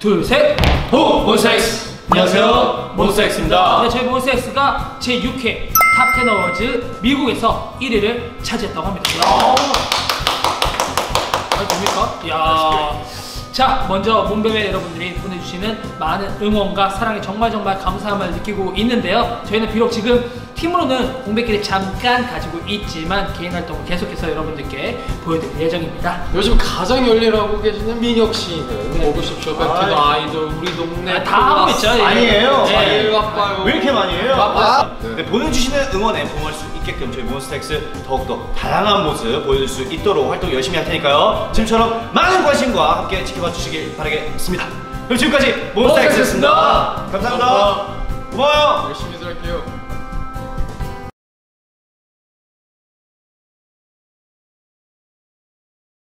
둘, 셋. 호! 몬스타엑스! 안녕하세요 몬스타엑스입니다 네, 저희 몬스타엑스가 제6회 탑10 어워즈 미국에서 1위를 차지했다고 합니다. 야. 아, 됩니까? 야. 자, 먼저 몬베베 여러분들이 보내주시는 많은 응원과 사랑에 정말 정말 감사함을 느끼고 있는데요. 저희는 비록 지금 팀으로는 공백기를 잠깐 가지고 있지만 개인 활동을 계속해서 여러분들께 보여드릴 예정입니다. 요즘 가장 열일하고 계시는 민혁 씨 는 보고싶쇼 백투더 아이돌 우리 동네 아, 다 하고 있죠. 예. 아니에요. 네. 제일 바빠요 왜 이렇게 많이 해요? 바빠. 네, 보내주시는 응원에 부응할 수 있게끔 저희 몬스타엑스 더욱더 다양한 모습 보여줄 수 있도록 활동 열심히 할 테니까요. 지금처럼 많은 관심과 함께 지켜봐 주시길 바라겠습니다. 그럼 지금까지 몬스타엑스였습니다. 감사합니다. 고마워요. 열심히 살게요